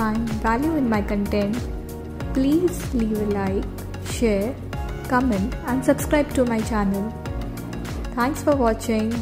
Find value in my content, please leave a like, share, comment and subscribe to my channel. Thanks for watching.